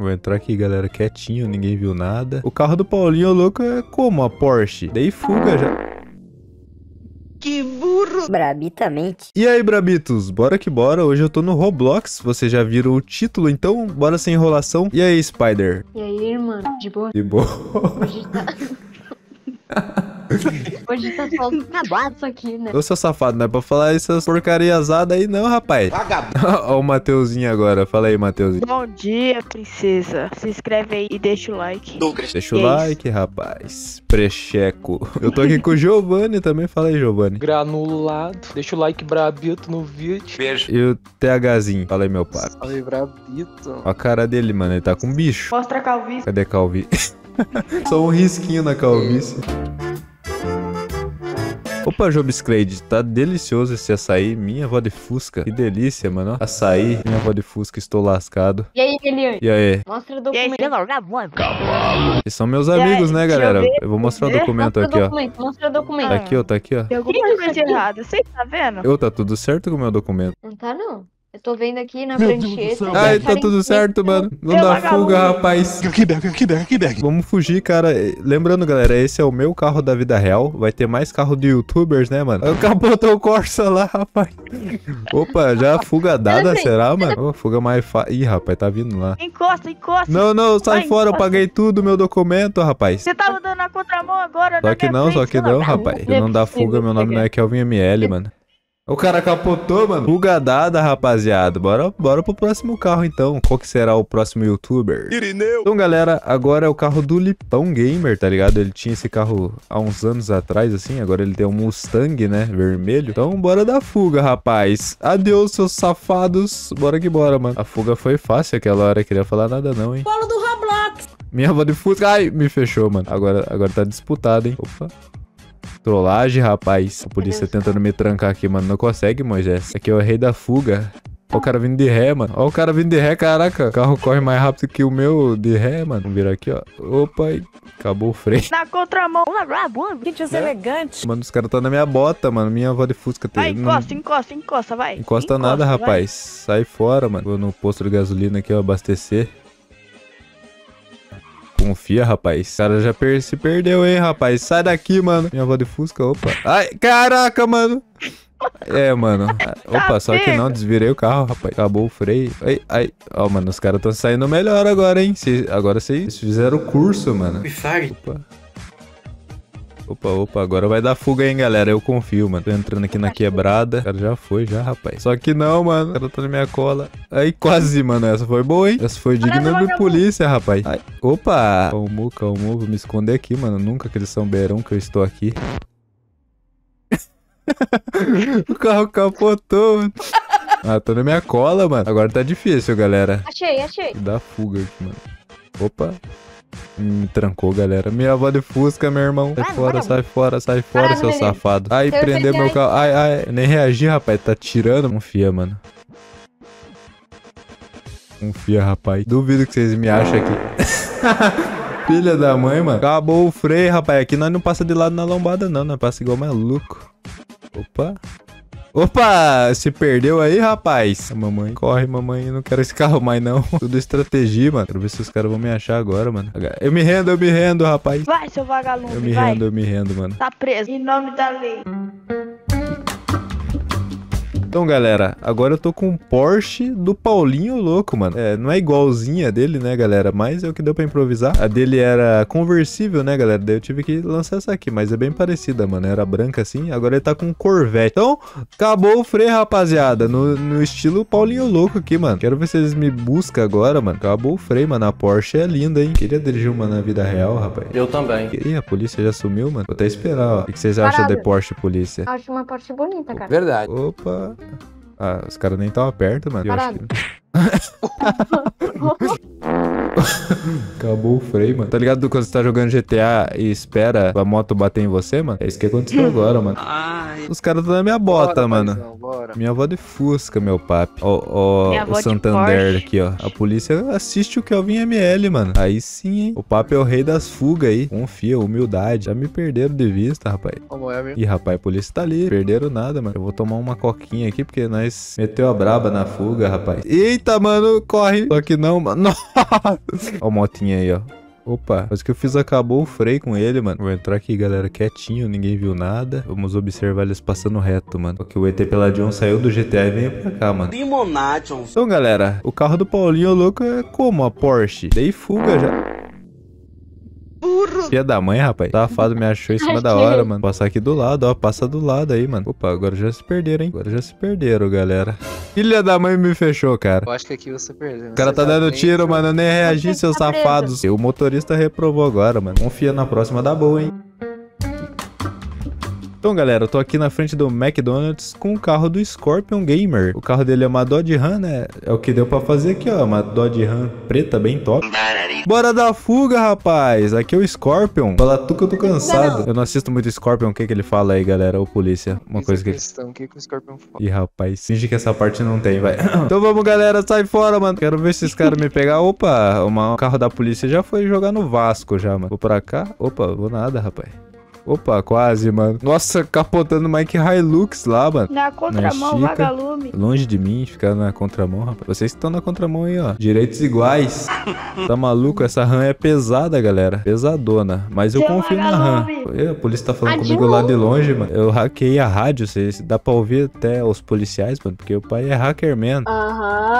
Vou entrar aqui, galera, quietinho, ninguém viu nada. O carro do Paulinho louco é como? A Porsche. Dei fuga já. Que burro! Brabitamente. E aí, Brabitos, bora que bora. Hoje eu tô no Roblox. Vocês já viram o título, então bora sem enrolação. E aí, Spider? E aí, mano, de boa? De boa. Hoje tá. Hoje tá só os cabaços aqui, né? Ô, seu safado, não é pra falar essas porcariazadas aí não, rapaz. Ó o Mateuzinho agora. Fala aí, Mateuzinho. Bom dia, princesa. Se inscreve aí e deixa o like. Deixa o é like, rapaz. Precheco. Eu tô aqui com o Giovanni também. Fala aí, Giovanni. granulado. Deixa o like brabito no vídeo. Beijo. E o THzinho. Fala aí, meu pai. Falei brabito. Ó a cara dele, mano. Ele tá com bicho. Mostra a calvície. Cadê a calvície? Só um risquinho na calvície. Opa, Jobscrade, tá delicioso esse açaí. Minha avó de Fusca. Que delícia, mano. ó. Açaí, minha avó de Fusca, estou lascado. E aí, Eliane? E aí? Mostra o E aí, documento. Esses são meus E aí, amigos, né, eu galera? ver. Eu vou mostrar o documento Mostra o aqui, ó. documento, mostra o documento. Tá aqui, ó, tá aqui, ó. Tem alguma coisa errada. Você tá vendo? Eu, tá tudo certo com o meu documento. Não tá, não. Eu tô vendo aqui na prancheta. Ai, já tá tudo certo, mano. Não dá fuga, rapaz. Que bag, que que bag. Vamos fugir, cara. Lembrando, galera, esse é o meu carro da vida real. Vai ter mais carro de youtubers, né, mano? Capotou o Corsa lá, rapaz. Opa, já fuga dada, será, mano? Ô, fuga mais fácil. Ih, rapaz, tá vindo lá. Encosta, encosta. Não, não, sai Vai, fora. Eu encosta. paguei tudo, meu documento, rapaz. Você tava dando a contramão agora, Só na que não, só frente, que sei lá. não, rapaz. Eu não dá fuga, meu nome não é Kelvin ML, mano. O cara capotou, mano. Fuga dada, rapaziada. Bora, bora pro próximo carro, então. Qual que será o próximo youtuber? Irineu. Então, galera, agora é o carro do Lipão Gamer, tá ligado? Ele tinha esse carro há uns anos atrás, assim. Agora ele tem um Mustang, né? Vermelho. Então, bora dar fuga, rapaz. Adeus, seus safados. Bora que bora, mano. A fuga foi fácil aquela hora. Queria falar nada, não, hein? Polo do Roblox. Minha avó de Fusca. Ai, me fechou, mano. Agora, agora tá disputado, hein? Opa. Trollagem, rapaz. A polícia tentando me trancar aqui, mano. Não consegue, Moisés. Aqui é o rei da fuga. Ó o cara vindo de ré, mano. Ó o cara vindo de ré, caraca. O carro corre mais rápido que o meu de ré, mano. Vamos virar aqui, ó. Opa, e acabou o freio. Na contramão. Gente, você é. Mano, os caras estão na minha bota, mano. Minha avó de Fusca tem. Vai, não encosta, encosta, encosta, vai. encosta nada, vai. rapaz. Sai fora, mano. Vou no posto de gasolina aqui, ó, abastecer. Confia, rapaz. O cara já per- se perdeu, hein, rapaz. Sai daqui, mano. Minha avó de Fusca, opa. Ai, caraca, mano. É, mano. Opa, só que não, desvirei o carro, rapaz. Acabou o freio. Ai, ai. Ó, mano, os caras estão saindo melhor agora, hein. Cê- agora vocês fizeram o curso, mano. Opa. Opa, opa, agora vai dar fuga, hein, galera. Eu confio, mano. Tô entrando aqui na quebrada. O cara já foi, já, rapaz. Só que não, mano. O cara tá na minha cola. Aí, quase, mano. Essa foi boa, hein? Essa foi digna de polícia, rapaz. Ai, opa! Calmou, calmou. Vou me esconder aqui, mano. Nunca aquele São Beirão que eu estou aqui. o carro capotou, mano. Ah, tô na minha cola, mano. Agora tá difícil, galera. Achei, achei. Dá fuga aqui, mano. Opa. Me trancou, galera. Minha avó de Fusca, meu irmão. Sai fora, sai fora, sai fora, seu safado. Ai, Seu prendeu meu carro. Ai, ai. Nem reagi, rapaz. Tá tirando. Confia, mano. Confia, rapaz. Duvido que vocês me achem aqui. Filha da mãe, mano. Acabou o freio, rapaz. Aqui nós não passa de lado na lombada, não. Nós passa igual maluco. Opa. Opa, se perdeu aí, rapaz. Mamãe, corre, mamãe. Eu não quero esse carro mais, não. Tudo estratégia, mano. Quero ver se os caras vão me achar agora, mano. Eu me rendo, eu me rendo, rapaz. Vai, seu vagalume, Eu me vai. rendo, eu me rendo, mano. Tá preso. Em nome da lei. Então, galera, agora eu tô com um Porsche do Paulinho Louco, mano. É, não é igualzinha dele, né, galera? Mas é o que deu pra improvisar. A dele era conversível, né, galera? Daí eu tive que lançar essa aqui, mas é bem parecida, mano. Era branca assim, agora ele tá com Corvette. Então, acabou o freio, rapaziada. No, no estilo Paulinho Louco aqui, mano. Quero ver se eles me buscam agora, mano. Acabou o freio, mano. A Porsche é linda, hein? Queria dirigir uma na vida real, rapaz. Eu também. Ih, a polícia já sumiu, mano. Vou até esperar, ó. O que vocês acham de Parada. Porsche, polícia? Acho uma parte bonita, cara. Verdade. Opa. Ah, os caras nem estavam perto, mano. Eu acho Parado. que... Acabou o freio, mano. Tá ligado quando você tá jogando GTA e espera a moto bater em você, mano? É isso que aconteceu agora, mano. Os caras estão na minha bota, Bora, mano. Agora. Minha avó de Fusca, meu papi. Ó, ó, o Santander Porsche. aqui, ó. A polícia assiste o Kelvin ML, mano. Aí sim, hein. O papi é o rei das fugas aí. Confia, humildade. Já me perderam de vista, rapaz. Como é, meu? Ih, rapaz, a polícia tá ali. Perderam nada, mano. Eu vou tomar uma coquinha aqui, porque nós meteu a braba na fuga, rapaz. Eita, mano, corre. Só que não, mano. Nossa. Ó a motinha aí, ó. Opa, mas o que eu fiz acabou o freio com ele, mano. Vou entrar aqui, galera, quietinho, ninguém viu nada. Vamos observar eles passando reto, mano. Porque o ET Peladion saiu do GTA e veio pra cá, mano. Então, galera, o carro do Paulinho louco é como a Porsche. Dei fuga já. Filha da mãe, rapaz. Safado me achou em cima da hora, mano. Passar aqui do lado, ó. Passa do lado aí, mano. Opa, agora já se perderam, hein? Agora já se perderam, galera. Filha da mãe me fechou, cara. Eu acho que aqui você perdeu. O cara tá dando tiro, mano. Eu nem reagi, seus Tá safados. O motorista reprovou agora, mano. Confia na próxima da boa, hein? Então, galera, eu tô aqui na frente do McDonald's com o carro do Scorpion Gamer. O carro dele é uma Dodge Ram, né? É o que deu pra fazer aqui, ó. Uma Dodge Ram preta, bem top. Bora dar fuga, rapaz. Aqui é o Scorpion. Fala tu que eu tô cansado. Eu não assisto muito Scorpion. O que que ele fala aí, galera? Ô, polícia. Uma coisa que... questão, o que, que o Scorpion fala? Ih, rapaz, finge que essa parte não tem, vai. então vamos, galera, sai fora, mano. Quero ver se esses caras me pegar. Opa, uma- o carro da polícia já foi jogar no Vasco já, mano. Vou pra cá. Opa, vou nada, rapaz. Opa, quase, mano. Nossa, capotando Mike Hilux lá, mano. Na contramão, Chica. vagalume. Longe de mim, ficar na contramão, rapaz. Vocês que estão na contramão aí, ó. Direitos iguais. Tá maluco? Essa RAM é pesada, galera. Pesadona. Mas eu Seu confio na RAM. vagalume. A polícia tá falando Adiós. comigo lá de longe, mano. Eu hackei a rádio. Vocês dá pra ouvir até os policiais, mano. Porque o pai é hacker man. Aham.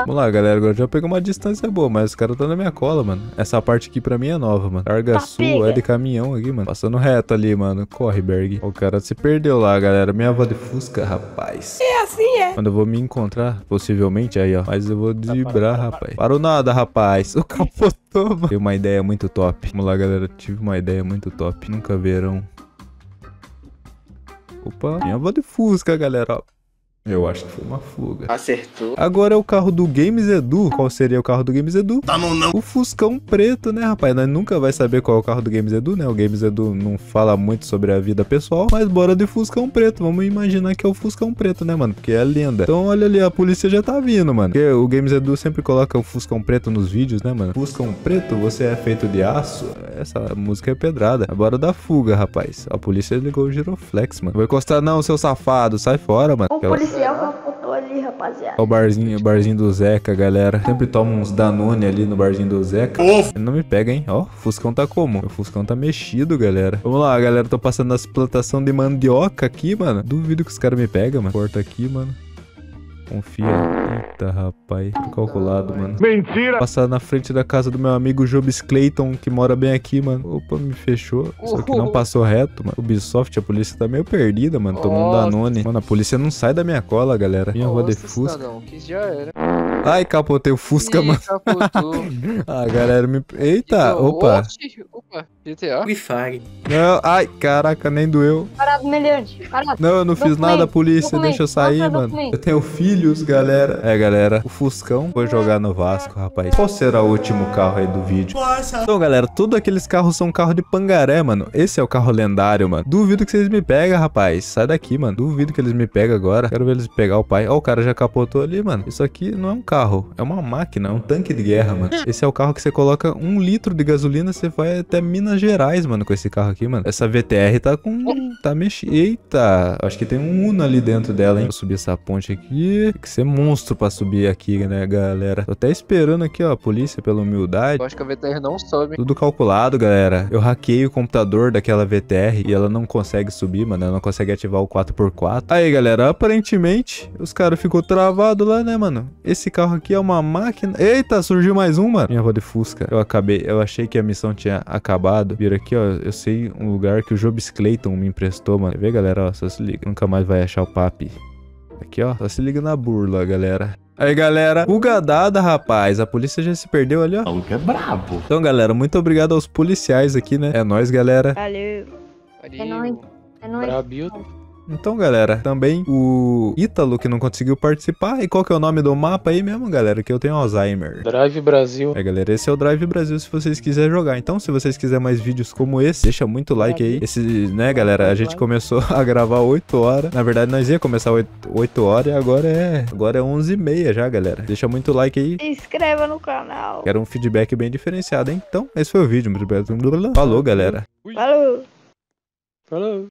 Vamos lá, galera. Agora já pegou uma distância boa, mas os caras estão na minha cola, mano. Essa parte aqui pra mim é nova, mano. Larga Tá sul, é de caminhão aqui, mano. Passando reto ali, mano. Corre, Berg. O cara se perdeu lá, galera. Minha avó de Fusca, rapaz. É assim, é. Quando eu vou me encontrar, possivelmente, aí, ó. Mas eu vou desvibrar, rapaz. Parou nada, rapaz. O capotou, mano. Tive uma ideia muito top. Vamos lá, galera. Tive uma ideia muito top. Nunca verão. Opa, minha avó de Fusca, galera, ó. Eu acho que foi uma fuga. Acertou. Agora é o carro do Games Edu. Qual seria o carro do Games Edu? Tá no não. O Fuscão preto, né, rapaz? Nós nunca vai saber qual é o carro do Games Edu, né? O Games Edu não fala muito sobre a vida pessoal, mas bora de Fuscão preto. Vamos imaginar que é o Fuscão preto, né, mano? Porque é lenda. Então, olha ali, a polícia já tá vindo, mano. Porque o Games Edu sempre coloca o Fuscão preto nos vídeos, né, mano? Fuscão preto, você é feito de aço. Essa música é pedrada. Bora da fuga, rapaz. A polícia ligou o giroflex, mano. Não Vai encostar não, seu safado. Sai fora, mano. O Policial capotou ali, rapaziada. Ó o barzinho, o barzinho do Zeca, galera. Sempre toma uns Danone ali no barzinho do Zeca. Ele não me pega, hein? Ó, o Fuscão tá como? O Fuscão tá mexido, galera. Vamos lá, galera. Tô passando nas plantações de mandioca aqui, mano. Duvido que os caras me pegam, mano. Corta aqui, mano. Confia. Eita, rapaz. Tô calculado, mano. Mentira! Passar na frente da casa do meu amigo Jobs Clayton, que mora bem aqui, mano. Opa, me fechou. Só que não passou reto, mano. Ubisoft, a polícia tá meio perdida, mano. Nossa. Danone. Mano, a polícia não sai da minha cola, galera. Minha rua de Fusca. cidadão, que já era. Ai, capotei o Fusca, Ih, mano. capotou. Ah, galera, me. Eita, Então, opa. Oxi, Opa, GTA. Não, ai, caraca, nem doeu. Parado, meliante. Parado. Não, eu não fiz Documento, nada, polícia. documento, Deixa eu sair, mano. documento. Eu tenho filhos, galera. É, galera, o Fuscão foi jogar no Vasco, rapaz. Qual será o último carro aí do vídeo? Então, galera, todos aqueles carros são carro de pangaré, mano. Esse é o carro lendário, mano. Duvido que vocês me pegam, rapaz. Sai daqui, mano. Duvido que eles me pegam agora. Quero ver eles pegar o pai. Ó, o cara já capotou ali, mano. Isso aqui não é um carro, é uma máquina, é um tanque de guerra, mano. Esse é o carro que você coloca um litro de gasolina, você vai até Minas Gerais, mano, com esse carro aqui, mano. Essa VTR tá com. tá mexendo. Eita, acho que tem um Uno ali dentro dela, hein. Vou subir essa ponte aqui. Tem que ser monstro pra subir aqui, né, galera? Tô até esperando aqui, ó, a polícia pela humildade. Eu acho que a VTR não sobe. Tudo calculado, galera. Eu hackei o computador daquela VTR e ela não consegue subir, mano. Ela não consegue ativar o 4x4. Aí, galera, aparentemente os caras ficou travado lá, né, mano? Esse carro aqui é uma máquina. Eita, surgiu mais um, mano. Minha avó de Fusca. Eu acabei, eu achei que a missão tinha acabado. Vira aqui, ó. Eu sei um lugar que o Jobs Clayton me emprestou, mano. Quer ver, galera? Ó, só se liga. Nunca mais vai achar o papi. Aqui, ó. Só se liga na burla, galera. Aí, galera. Fuga dada, rapaz. A polícia já se perdeu ali, ó. maluco é brabo. Então, galera, muito obrigado aos policiais aqui, né? É nóis, galera. Valeu. Valeu. É nóis. É nóis. Brabildo. Então, galera, também o Ítalo que não conseguiu participar. E qual que é o nome do mapa aí mesmo, galera? Que eu tenho Alzheimer. Drive Brasil. É, galera, esse é o Drive Brasil se vocês quiserem jogar. Então, se vocês quiserem mais vídeos como esse, deixa muito like aí. Esse, né, galera, a gente começou a gravar 8 horas. Na verdade, nós ia começar 8, 8 horas e agora é, agora é 11 e meia já, galera. Deixa muito like aí. Se inscreva no canal. Quero um feedback bem diferenciado, hein? Então, esse foi o vídeo. Falou, galera. Falou. Falou.